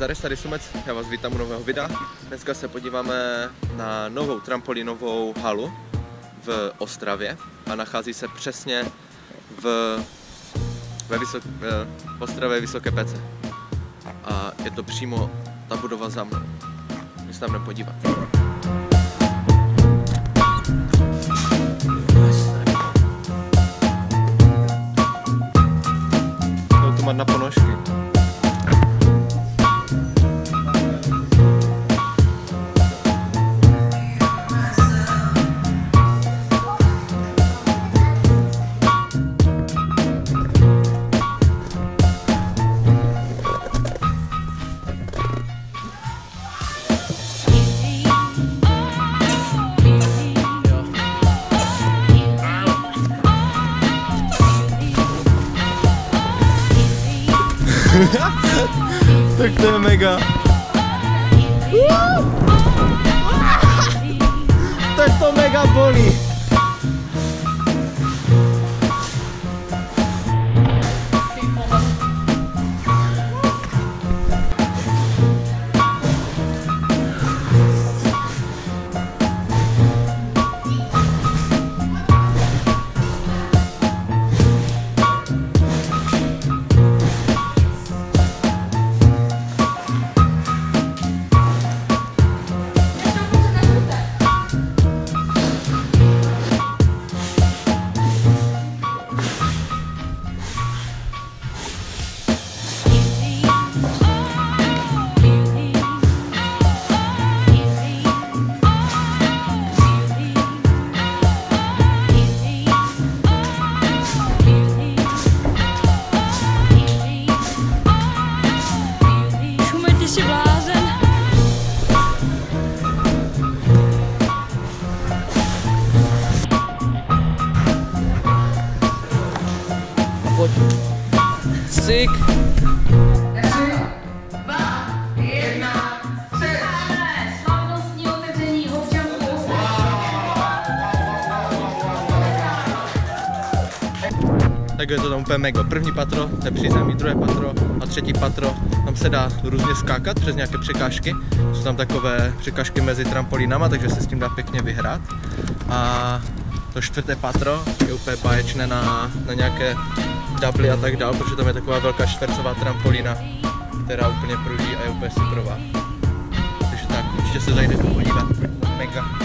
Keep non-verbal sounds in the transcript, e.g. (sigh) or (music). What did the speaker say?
Nazdar, tady Sumec, já vás vítám u nového videa. Dneska se podíváme na novou trampolinovou halu v Ostravě a nachází se přesně v, ve vysok, v Ostravě Vysoké Pece. A je to přímo ta budova za mnou. My se tam jdeme podívat. Automat na ponožky. (laughs) tak to mega. tak to mega bolí. Sik. Slavnostní otevření občanku Tak je to tam úplně mega. První patro, to je druhé patro a třetí patro. Tam se dá různě skákat přes nějaké překážky. Jsou tam takové překážky mezi trampolínama, takže se s tím dá pěkně vyhrát. A to čtvrté patro je úplně báječné na, na nějaké dubly a tak dál, protože tam je taková velká čtvercová trampolína, která úplně pruží a je úplně superová. Takže tak, určitě se zajdete podívat. Mega.